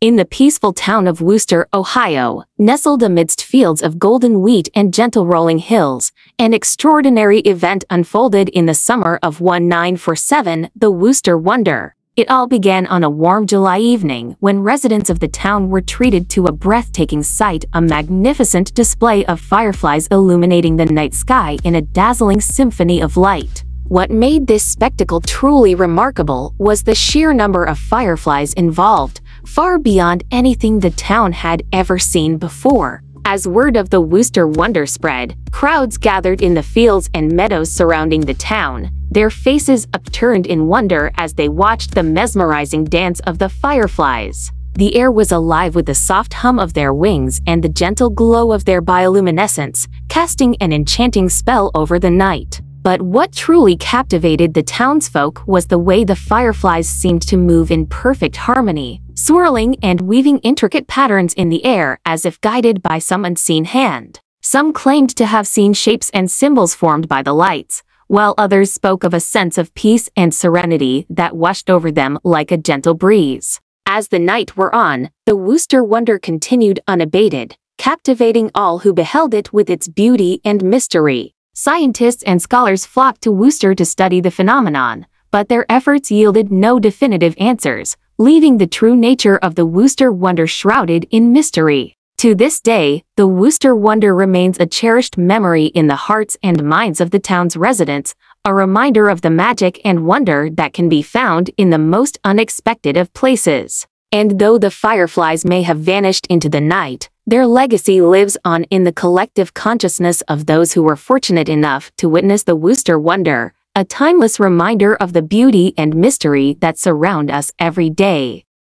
In the peaceful town of Wooster, Ohio, nestled amidst fields of golden wheat and gentle rolling hills, an extraordinary event unfolded in the summer of 1947, the Wooster Wonder. It all began on a warm July evening when residents of the town were treated to a breathtaking sight, a magnificent display of fireflies illuminating the night sky in a dazzling symphony of light. What made this spectacle truly remarkable was the sheer number of fireflies involved, far beyond anything the town had ever seen before. As word of the Wooster wonder spread, crowds gathered in the fields and meadows surrounding the town, their faces upturned in wonder as they watched the mesmerizing dance of the fireflies. The air was alive with the soft hum of their wings and the gentle glow of their bioluminescence, casting an enchanting spell over the night. But what truly captivated the townsfolk was the way the fireflies seemed to move in perfect harmony, swirling and weaving intricate patterns in the air as if guided by some unseen hand. Some claimed to have seen shapes and symbols formed by the lights, while others spoke of a sense of peace and serenity that washed over them like a gentle breeze. As the night wore on, the Wooster wonder continued unabated, captivating all who beheld it with its beauty and mystery. Scientists and scholars flocked to Wooster to study the phenomenon, but their efforts yielded no definitive answers, leaving the true nature of the Wooster Wonder shrouded in mystery. To this day, the Wooster Wonder remains a cherished memory in the hearts and minds of the town's residents, a reminder of the magic and wonder that can be found in the most unexpected of places. And though the fireflies may have vanished into the night, their legacy lives on in the collective consciousness of those who were fortunate enough to witness the Wooster Wonder, a timeless reminder of the beauty and mystery that surround us every day.